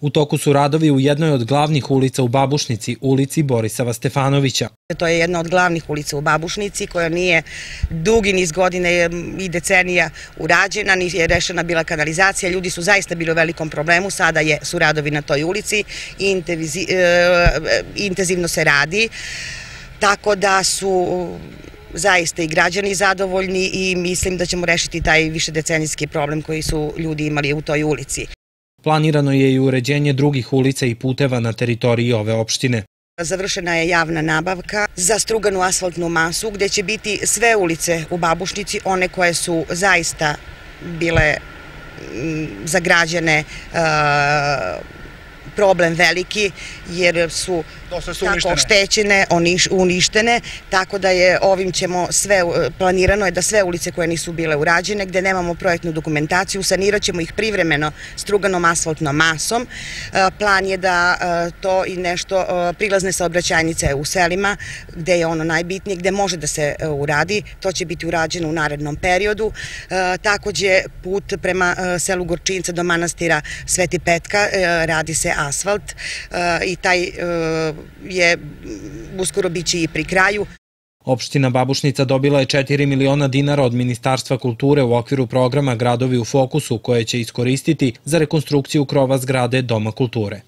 U toku su radovi u jednoj od glavnih ulica u Babušnici, ulici Borisava Stefanovića. To je jedna od glavnih ulica u Babušnici koja nije dugi niz godine i decenija urađena, ni je rešena bila kanalizacija, ljudi su zaista bili u velikom problemu, sada je, su radovi na toj ulici i e, intenzivno se radi, tako da su zaista i građani zadovoljni i mislim da ćemo rešiti taj višedecenijski problem koji su ljudi imali u toj ulici. Planirano je i uređenje drugih ulica i puteva na teritoriji ove opštine. Završena je javna nabavka za struganu asfaltnu masu gde će biti sve ulice u Babušnici, one koje su zaista bile zagrađene problem veliki jer su tako oštećene, uništene, tako da je ovim ćemo sve, planirano je da sve ulice koje nisu bile urađene, gde nemamo projektnu dokumentaciju, sanirat ćemo ih privremeno struganom asfaltnom masom. E, plan je da e, to i nešto e, prilazne saobraćajnice u selima, gde je ono najbitnije, gde može da se uradi, to će biti urađeno u narednom periodu. Takođe put prema selu Gorčinca do manastira Sveti Petka radi se asfalt i taj je uskoro biće i pri kraju. Opština Babušnica dobila je 4 miliona dinara od Ministarstva kulture u okviru programa Gradovi u fokusu koje će iskoristiti za rekonstrukciju krova zgrade Doma kulture.